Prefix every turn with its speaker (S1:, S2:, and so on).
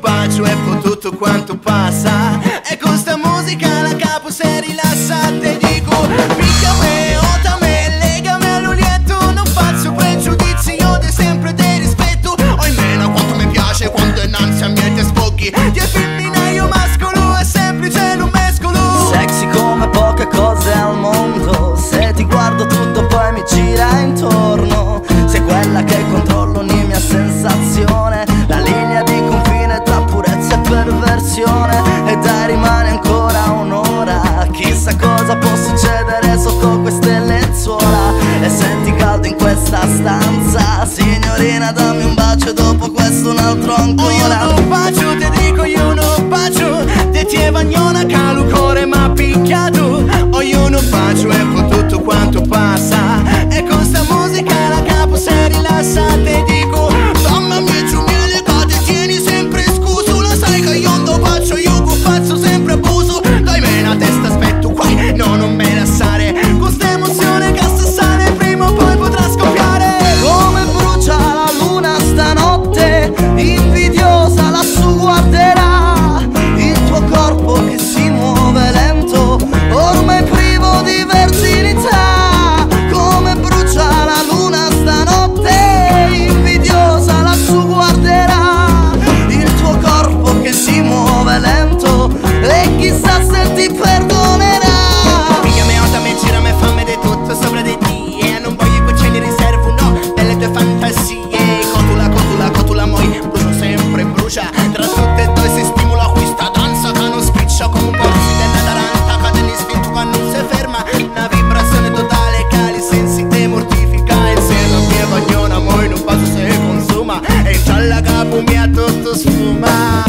S1: bacio e poi tutto quanto passa. E con sta musica
S2: dammi un bacio dopo questo un altro ancora. Io non
S1: bacio, te dico io non bacio Te ti vagnona caluco. un gato tus fuma